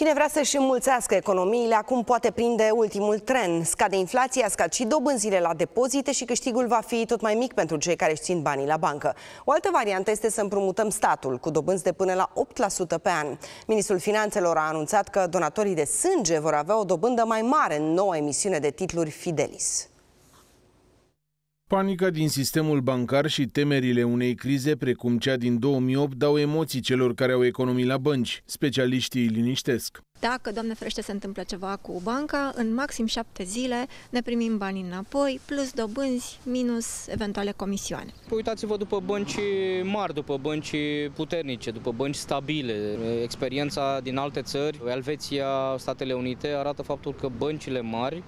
Cine vrea să-și înmulțească economiile, acum poate prinde ultimul tren. Scade inflația, scad și dobânzile la depozite și câștigul va fi tot mai mic pentru cei care își țin banii la bancă. O altă variantă este să împrumutăm statul cu dobânzi de până la 8% pe an. Ministrul Finanțelor a anunțat că donatorii de sânge vor avea o dobândă mai mare în noua emisiune de titluri Fidelis. Panica din sistemul bancar și temerile unei crize precum cea din 2008 dau emoții celor care au economii la bănci. Specialiștii îi liniștesc. Dacă, Doamne ferește, se întâmplă ceva cu banca, în maxim șapte zile ne primim banii înapoi, plus dobânzi, minus eventuale comisioane. Păi uitați-vă după bănci mari, după bănci puternice, după bănci stabile. Experiența din alte țări, Elveția, Statele Unite, arată faptul că băncile mari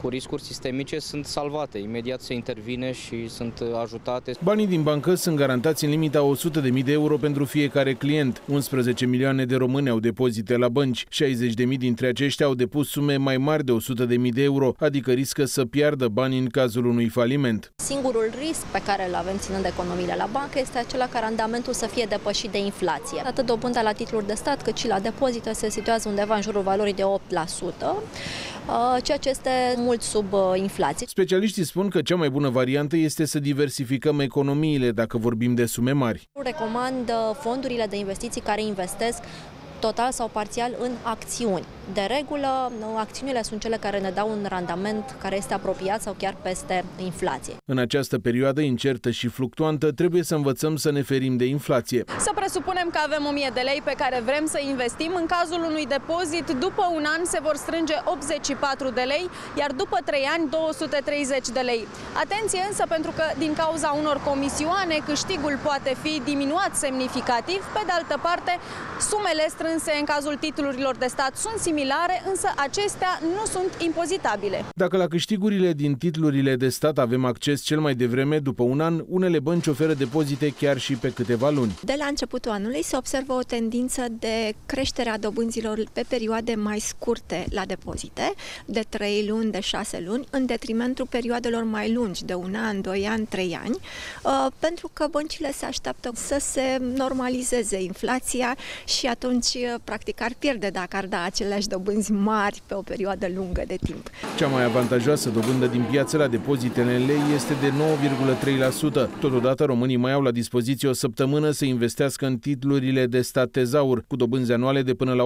cu riscuri sistemice sunt salvate. Imediat se intervine și sunt ajutate. Banii din bancă sunt garantați în limita 100.000 de euro pentru fiecare client. 11 milioane de români au depozite la bănci. 60.000 dintre aceștia au depus sume mai mari de 100.000 de euro, adică riscă să piardă bani în cazul unui faliment. Singurul risc pe care îl avem ținând economiile la bancă este acela ca randamentul să fie depășit de inflație. Atât dobânda la titluri de stat cât și la depozite se situează undeva în jurul valorii de 8%. Uh, ceea ce este mult sub uh, inflație. Specialiștii spun că cea mai bună variantă este să diversificăm economiile dacă vorbim de sume mari. Recomand uh, fondurile de investiții care investesc total sau parțial în acțiuni. De regulă, acțiunile sunt cele care ne dau un randament care este apropiat sau chiar peste inflație. În această perioadă incertă și fluctuantă, trebuie să învățăm să ne ferim de inflație. Să presupunem că avem 1000 de lei pe care vrem să investim. În cazul unui depozit, după un an se vor strânge 84 de lei, iar după 3 ani 230 de lei. Atenție însă pentru că din cauza unor comisioane câștigul poate fi diminuat semnificativ. Pe de altă parte, sumele strânse în cazul titlurilor de stat sunt similare similare, însă acestea nu sunt impozitabile. Dacă la câștigurile din titlurile de stat avem acces cel mai devreme, după un an, unele bănci oferă depozite chiar și pe câteva luni. De la începutul anului se observă o tendință de creștere a dobânzilor pe perioade mai scurte la depozite, de 3 luni, de 6 luni, în detrimentul perioadelor mai lungi, de un an, 2 ani, 3 ani, uh, pentru că băncile se așteaptă să se normalizeze inflația și atunci, uh, practic, ar pierde dacă ar da aceleași aceeași dobânzi mari pe o perioadă lungă de timp. Cea mai avantajoasă dobândă din piață la depozitele în lei este de 9,3%. Totodată, românii mai au la dispoziție o săptămână să investească în titlurile de stat tezaur, cu dobânzi anuale de până la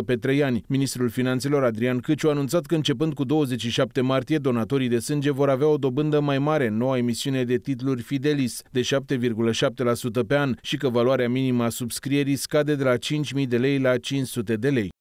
8% pe 3 ani. Ministrul Finanțelor Adrian Câciu a anunțat că începând cu 27 martie, donatorii de sânge vor avea o dobândă mai mare în noua emisiune de titluri Fidelis, de 7,7% pe an și că valoarea minimă a subscrierii scade de la 5.000 de lei la 500 de lei.